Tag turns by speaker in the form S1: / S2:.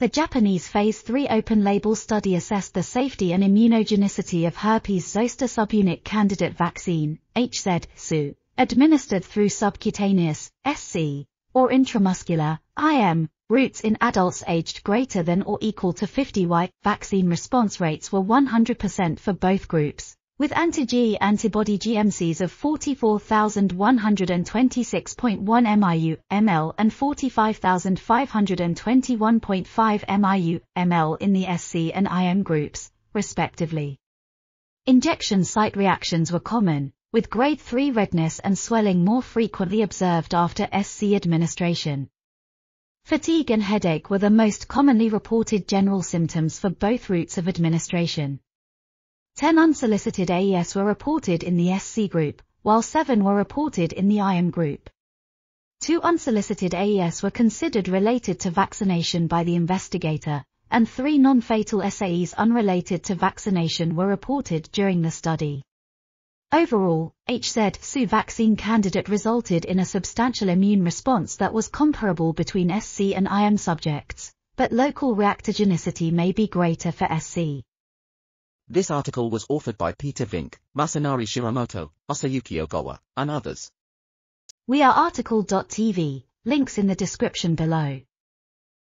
S1: The Japanese Phase 3 open-label study assessed the safety and immunogenicity of herpes zoster subunit candidate vaccine, HZ-SU, administered through subcutaneous, SC, or intramuscular, IM, routes in adults aged greater than or equal to 50 Y. Vaccine response rates were 100% for both groups with anti-G antibody GMCs of 44,126.1 MIU ml and 45,521.5 MIU ml in the SC and IM groups, respectively. Injection site reactions were common, with grade 3 redness and swelling more frequently observed after SC administration. Fatigue and headache were the most commonly reported general symptoms for both routes of administration. 10 unsolicited AES were reported in the SC group, while 7 were reported in the IM group. Two unsolicited AES were considered related to vaccination by the investigator, and three non-fatal SAEs unrelated to vaccination were reported during the study. Overall, HZ-SU vaccine candidate resulted in a substantial immune response that was comparable between SC and IM subjects, but local reactogenicity may be greater for SC.
S2: This article was authored by Peter Vink, Masanari Shiramoto, Masayuki Ogawa, and others.
S1: We are RTCL.TV, links in the description below.